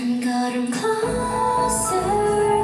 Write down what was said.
한 걸음 closer